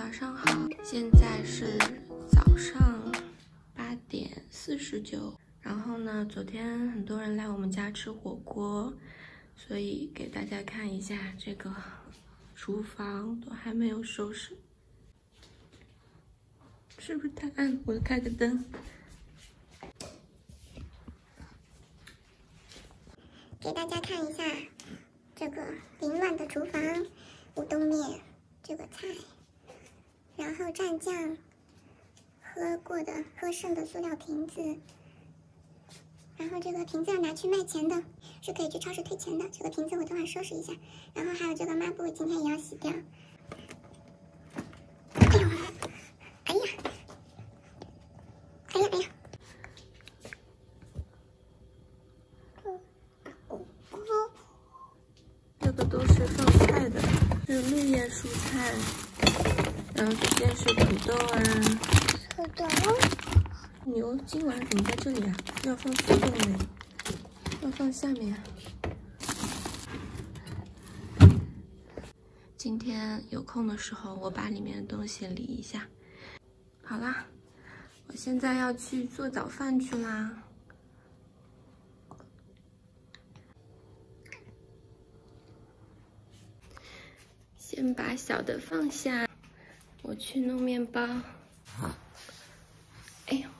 早上好，现在是早上八点四十九。然后呢，昨天很多人来我们家吃火锅，所以给大家看一下这个厨房都还没有收拾，是不是太暗？我开个灯。给大家看一下这个凌乱的厨房，乌冬面这个菜，然后蘸酱，喝过的喝剩的塑料瓶子，然后这个瓶子要拿去卖钱的，是可以去超市退钱的。这个瓶子我等会收拾一下，然后还有这个抹布今天也要洗掉。哎呦，哎呀，哎呀哎呀！这个都是放菜的，是绿叶蔬菜，然后这边是土豆啊。土豆。牛今晚怎么在这里啊？要放速冻嘞，要放下面。今天有空的时候，我把里面的东西理一下。好啦，我现在要去做早饭去啦。先把小的放下，去弄面包。哎呦！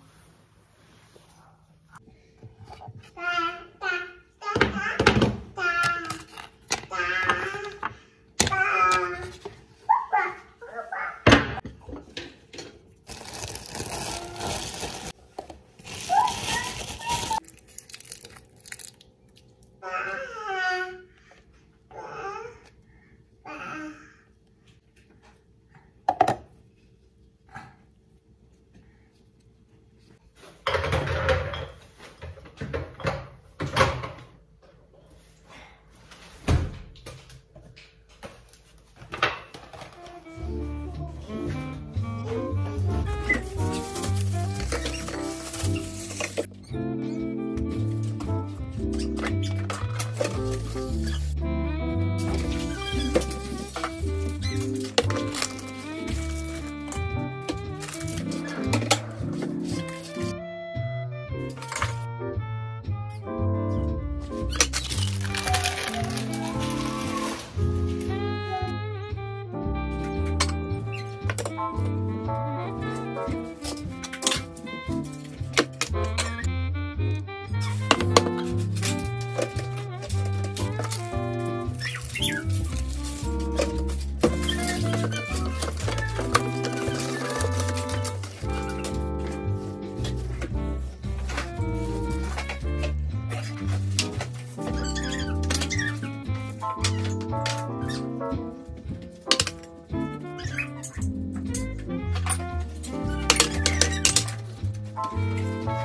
Música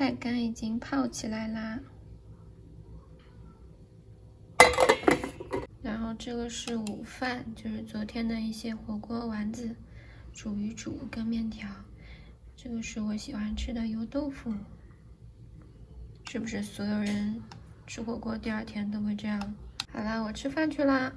菜干已经泡起来啦。然后这个是午饭，就是昨天的一些火锅丸子、煮鱼煮跟面条。这个是我喜欢吃的油豆腐。是不是所有人吃火锅第二天都会这样？好啦，我吃饭去啦。